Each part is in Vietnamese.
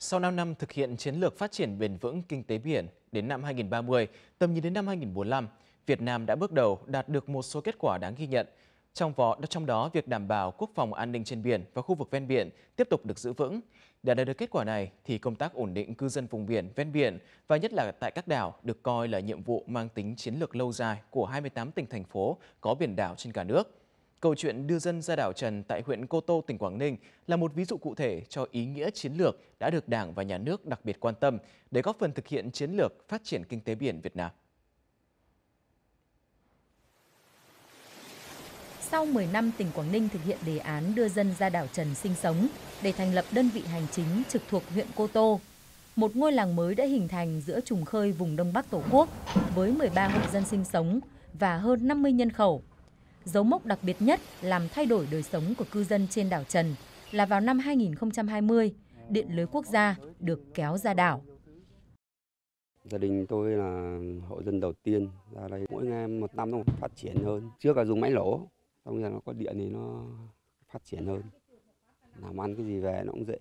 Sau 5 năm thực hiện chiến lược phát triển bền vững kinh tế biển đến năm 2030, tầm nhìn đến năm 2045, Việt Nam đã bước đầu đạt được một số kết quả đáng ghi nhận. Trong, vỏ, trong đó, việc đảm bảo quốc phòng an ninh trên biển và khu vực ven biển tiếp tục được giữ vững. Để đạt được kết quả này, thì công tác ổn định cư dân vùng biển, ven biển và nhất là tại các đảo được coi là nhiệm vụ mang tính chiến lược lâu dài của 28 tỉnh, thành phố có biển đảo trên cả nước. Câu chuyện đưa dân ra đảo Trần tại huyện Cô Tô, tỉnh Quảng Ninh là một ví dụ cụ thể cho ý nghĩa chiến lược đã được Đảng và Nhà nước đặc biệt quan tâm để góp phần thực hiện chiến lược phát triển kinh tế biển Việt Nam. Sau 10 năm, tỉnh Quảng Ninh thực hiện đề án đưa dân ra đảo Trần sinh sống để thành lập đơn vị hành chính trực thuộc huyện Cô Tô. Một ngôi làng mới đã hình thành giữa trùng khơi vùng Đông Bắc Tổ quốc với 13 hộ dân sinh sống và hơn 50 nhân khẩu dấu mốc đặc biệt nhất làm thay đổi đời sống của cư dân trên đảo Trần là vào năm 2020, điện lưới quốc gia được kéo ra đảo. Gia đình tôi là hộ dân đầu tiên ra đây mỗi ngày một năm nó phát triển hơn. Trước là dùng máy lỗ, xong giờ nó có điện thì nó phát triển hơn. Làm ăn cái gì về nó cũng dễ.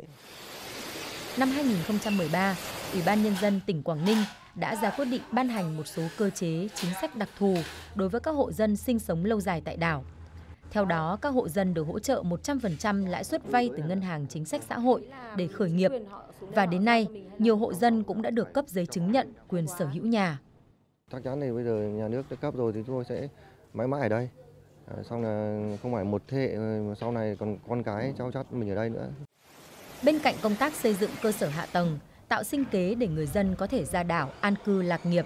Năm 2013, Ủy ban Nhân dân tỉnh Quảng Ninh đã ra quyết định ban hành một số cơ chế chính sách đặc thù đối với các hộ dân sinh sống lâu dài tại đảo. Theo đó, các hộ dân được hỗ trợ 100% lãi suất vay từ Ngân hàng Chính sách Xã hội để khởi nghiệp. Và đến nay, nhiều hộ dân cũng đã được cấp giấy chứng nhận quyền sở hữu nhà. Chắc chắn thì bây giờ nhà nước đã cấp rồi thì chúng tôi sẽ mãi mãi ở đây. À, xong là không phải một thế hệ mà sau này còn con cái cháu chắt mình ở đây nữa. Bên cạnh công tác xây dựng cơ sở hạ tầng, tạo sinh kế để người dân có thể ra đảo an cư lạc nghiệp.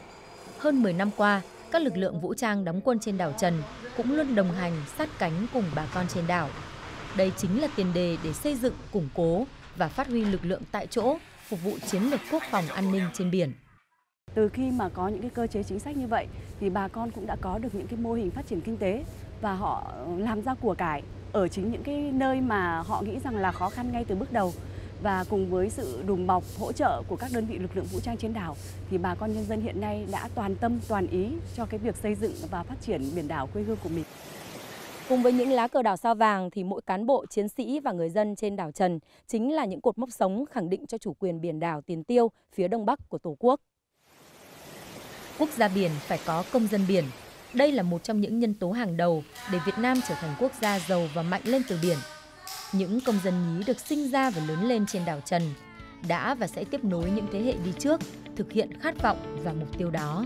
Hơn 10 năm qua, các lực lượng vũ trang đóng quân trên đảo Trần cũng luôn đồng hành sát cánh cùng bà con trên đảo. Đây chính là tiền đề để xây dựng, củng cố và phát huy lực lượng tại chỗ, phục vụ chiến lược quốc phòng an ninh trên biển. Từ khi mà có những cái cơ chế chính sách như vậy thì bà con cũng đã có được những cái mô hình phát triển kinh tế và họ làm ra của cải ở chính những cái nơi mà họ nghĩ rằng là khó khăn ngay từ bước đầu và cùng với sự đùm bọc hỗ trợ của các đơn vị lực lượng vũ trang trên đảo thì bà con nhân dân hiện nay đã toàn tâm toàn ý cho cái việc xây dựng và phát triển biển đảo quê hương của mình. Cùng với những lá cờ đảo sao vàng thì mỗi cán bộ, chiến sĩ và người dân trên đảo Trần chính là những cột mốc sống khẳng định cho chủ quyền biển đảo Tiền Tiêu phía đông bắc của Tổ quốc. Quốc gia biển phải có công dân biển. Đây là một trong những nhân tố hàng đầu để Việt Nam trở thành quốc gia giàu và mạnh lên từ biển những công dân nhí được sinh ra và lớn lên trên đảo Trần, đã và sẽ tiếp nối những thế hệ đi trước, thực hiện khát vọng và mục tiêu đó.